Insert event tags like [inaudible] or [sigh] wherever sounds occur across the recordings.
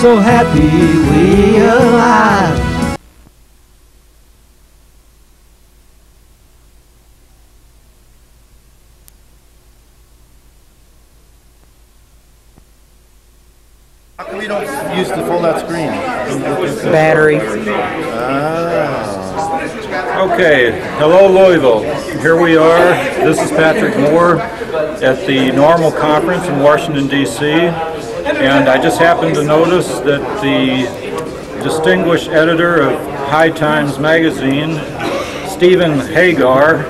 so happy we alive. How come you don't use the fold-out screen? Battery. Ah. Okay, hello Louisville. Here we are. This is Patrick Moore at the NORML Conference in Washington, D.C. And I just happened to notice that the distinguished editor of High Times magazine, Stephen Hager,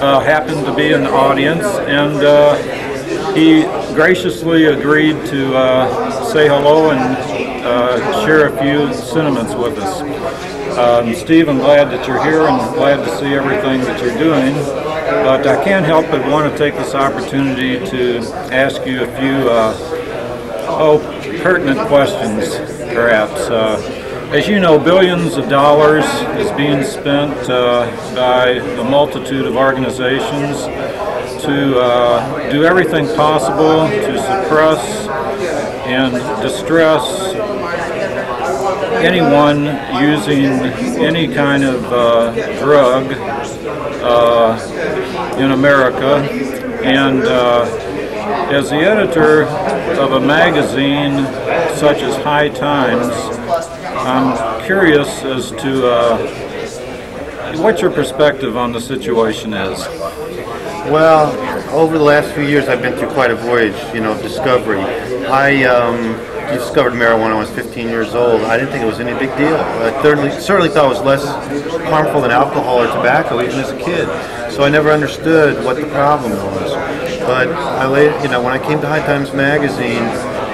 uh, happened to be in the audience and uh, he graciously agreed to uh, say hello and uh, share a few sentiments with us. Um, Steve, I'm glad that you're here and glad to see everything that you're doing. But I can't help but want to take this opportunity to ask you a few uh, oh, pertinent questions, perhaps. Uh, as you know, billions of dollars is being spent uh, by a multitude of organizations to uh, do everything possible to suppress and distress anyone using any kind of uh, drug uh, in America. And uh, as the editor of a magazine such as High Times, I'm curious as to uh, what your perspective on the situation is. Well, over the last few years, I've been through quite a voyage, you know, of discovery. I um, discovered marijuana when I was 15 years old. I didn't think it was any big deal. I certainly, certainly thought it was less harmful than alcohol or tobacco, even as a kid. So I never understood what the problem was. But I later, you know, when I came to High Times magazine,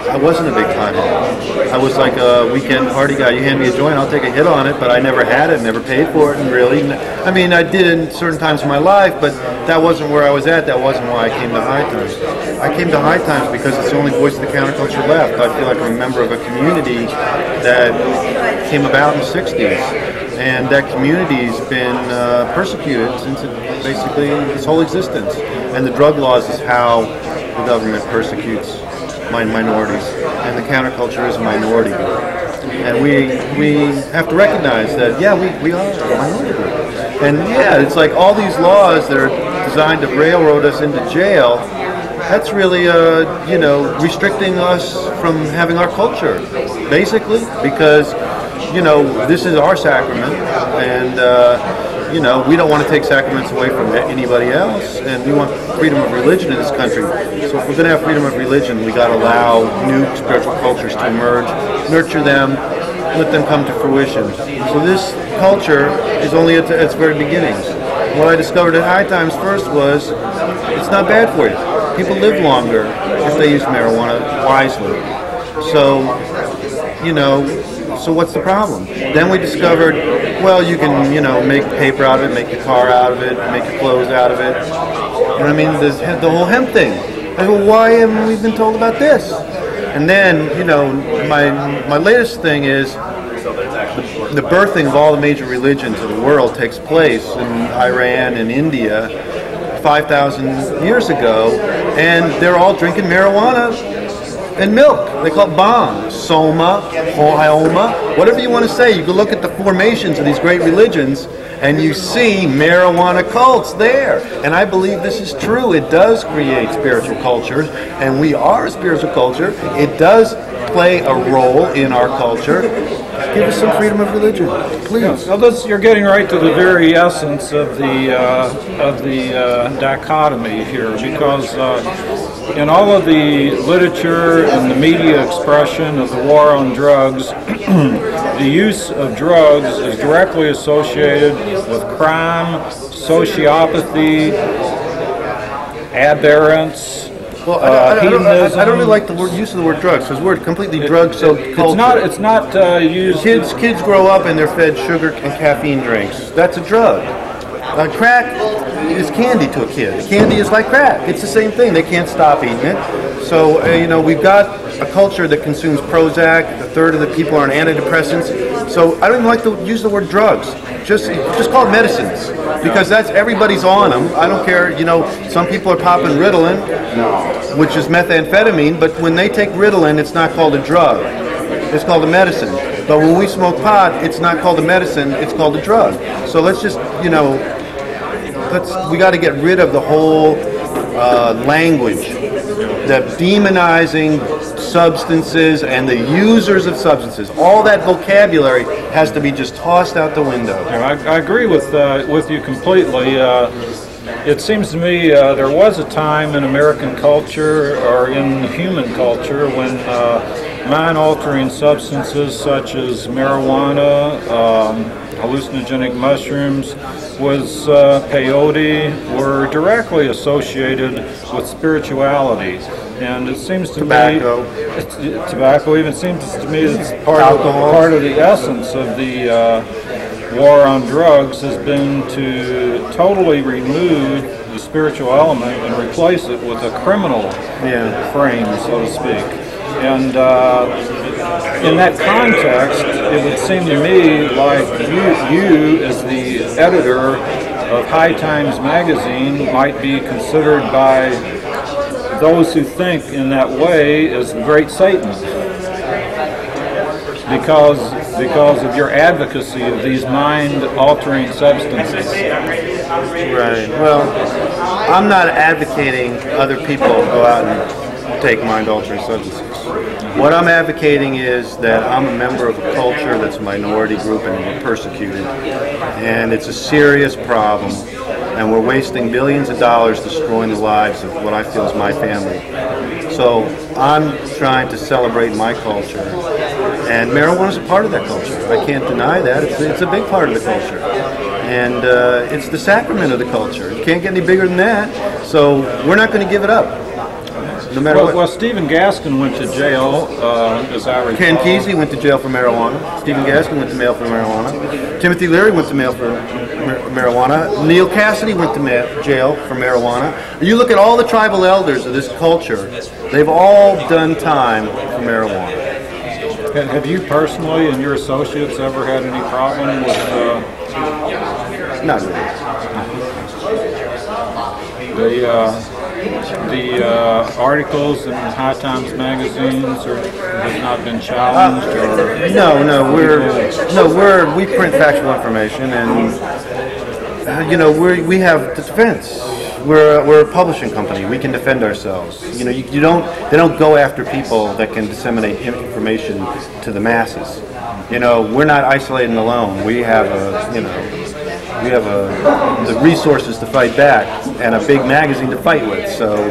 I wasn't a big pothead. I was like a weekend party guy. You hand me a joint, I'll take a hit on it, but I never had it, never paid for it, and really, I mean, I did in certain times of my life, but that wasn't where I was at. That wasn't why I came to High Times. I came to High Times because it's the only voice of the counterculture left. I feel like I'm a member of a community that came about in the 60s. And that community's been uh, persecuted since it, basically its whole existence. And the drug laws is how the government persecutes min- minorities, and the counterculture is a minority group. And we we have to recognize that yeah, we, we are a minority group. And yeah, it's like all these laws that are designed to railroad us into jail. That's really uh, you know restricting us from having our culture, basically, because you know this is our sacrament, and. Uh, you know, we don't want to take sacraments away from anybody else, and we want freedom of religion in this country. So if we're going to have freedom of religion, we got to allow new spiritual cultures to emerge, nurture them, let them come to fruition. So this culture is only at its very beginnings. What I discovered at High Times first was it's not bad for you. People live longer if they use marijuana wisely. So, you know, so what's the problem? Then we discovered, well, you can, you know, make paper out of it, make your car out of it, make your clothes out of it. You know what I mean? The whole hemp thing. I go, why haven't we been told about this? And then, you know, my my latest thing is the birthing of all the major religions of the world takes place in Iran and India 5,000 years ago, and they're all drinking marijuana and milk. They call it bhang, soma, haoma, whatever you want to say. You can look at the formations of these great religions and you see marijuana cults there. And I believe this is true. It does create spiritual cultures, and we are a spiritual culture. It does play a role in our culture. Give us some freedom of religion, please. Well, this, you're getting right to the very essence of the uh, of the uh, dichotomy here, because uh, in all of the literature and the media expression of the war on drugs, [clears throat] the use of drugs is directly associated with crime, sociopathy, aberrance. Well, I, I, I, don't, I, don't really like the word, use of the word drugs because we're completely drug soaked It's not. It's not uh, used. Kids, kids grow up and they're fed sugar and caffeine drinks. That's a drug. Uh, crack is candy to a kid. Candy is like crack. It's the same thing. They can't stop eating it. So uh, you know we've got a culture that consumes Prozac. A third of the people are on antidepressants. So I don't even like to use the word drugs. Just just call it medicines because that's everybody's on them. I don't care. You know, some people are popping Ritalin, which is methamphetamine. But when they take Ritalin, it's not called a drug. It's called a medicine. But when we smoke pot, it's not called a medicine. It's called a drug. So let's just, you know, let's we got to get rid of the whole uh, language that demonizing substances and the users of substances. All that vocabulary has to be just tossed out the window. I, I agree with uh, with you completely. Uh, it seems to me uh, there was a time in American culture or in human culture when uh, mind-altering substances such as marijuana, um, hallucinogenic mushrooms, was uh, peyote were directly associated with spirituality. And it seems to Tobacco. me, it's, it- tobacco even seems to me it's part Alcohol. of part of the essence of the uh, war on drugs has been to totally remove the spiritual element and replace it with a criminal Yeah. frame, so to speak. And uh, in that context, it would seem to me like you, you as the editor of High Times magazine might be considered by those who think in that way as the great Satan. Because, because of your advocacy of these mind-altering substances. Right. Well, I'm not advocating other people go out and take mind-altering substances. What I'm advocating is that I'm a member of a culture that's a minority group and we're persecuted, and it's a serious problem, and we're wasting billions of dollars destroying the lives of what I feel is my family. So I'm trying to celebrate my culture, and marijuana is a part of that culture. I can't deny that. It's, it's a big part of the culture. And uh, it's the sacrament of the culture. You can't get any bigger than that. So we're not going to give it up, no matter Well, what. well, Stephen Gaskin went to jail, uh, as I recall. Ken Kesey went to jail for marijuana. Stephen Gaskin went to jail for marijuana. Timothy Leary went to jail for mar- marijuana. Neal Cassady went to ma- jail for marijuana. You look at all the tribal elders of this culture, they've all done time for marijuana. Ha- Have you personally and your associates ever had any problem with uh, Not really. the uh, the uh, articles in High Times magazines, or has not been challenged, or No, no, we're no, we're we print factual information, and uh, you know we we have the defense. We're we're a publishing company. We can defend ourselves. You know, you, you don't they don't go after people that can disseminate information to the masses. You know, we're not isolated and alone. We have a you know we have a, the resources to fight back and a big magazine to fight with. So,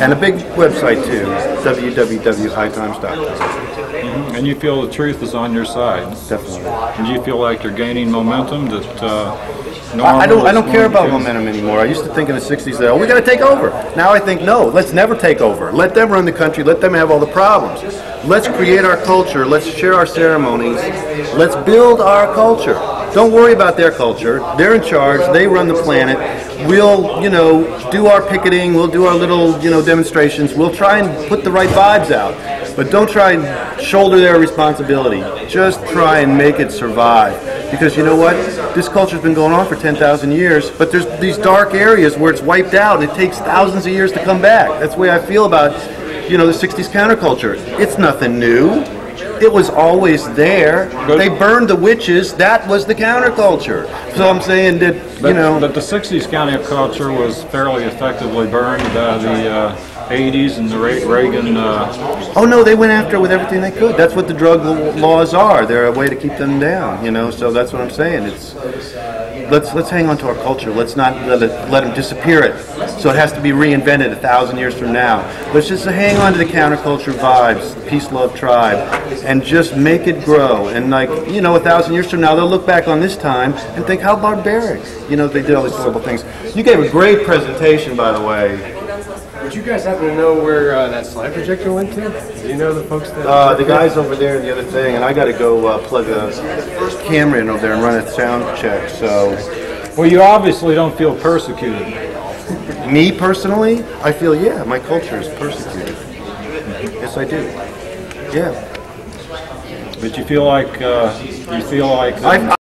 and a big website too, www.hightimes.com. and you feel the truth is on your side. Definitely. And you feel like you're gaining momentum that uh, I I don't. I don't care about momentum anymore. I used to think in the '60s that oh, we got to take over. Now I think no. Let's never take over. Let them run the country. Let them have all the problems. Let's create our culture. Let's share our ceremonies. Let's build our culture. Don't worry about their culture. They're in charge. They run the planet. We'll, you know, do our picketing. We'll do our little, you know, demonstrations. We'll try and put the right vibes out. But don't try and shoulder their responsibility. Just try and make it survive. Because you know what? This culture's been going on for 10,000 years, but there's these dark areas where it's wiped out. It takes thousands of years to come back. That's the way I feel about, you know, the 60s counterculture. It's nothing new. It was always there. They burned the witches. That was the counterculture. So I'm saying that, But, you know, but the 60s counterculture was fairly effectively burned by the uh, 80s and the Re- Reagan. Uh, Oh no, they went after it with everything they could. That's what the drug laws are. They're a way to keep them down, you know. So that's what I'm saying. It's let's let's hang on to our culture. Let's not let it let them disappear it. So it has to be reinvented a thousand years from now. Let's just hang on to the counterculture vibes, peace, love, tribe, and just make it grow. And like you know, a thousand years from now, they'll look back on this time and think how barbaric. You know, they did all these horrible things. You gave a great presentation, by the way. Would you guys happen to know where uh, that slide projector went to? Do you know the folks that? Uh, the guy's over there, in the other thing, and I got to go uh, plug a camera in over there and run a sound check. So, well, you obviously don't feel persecuted. me personally, I feel yeah, my culture is persecuted. Yes, I do. Yeah, But you feel like uh, you feel like I,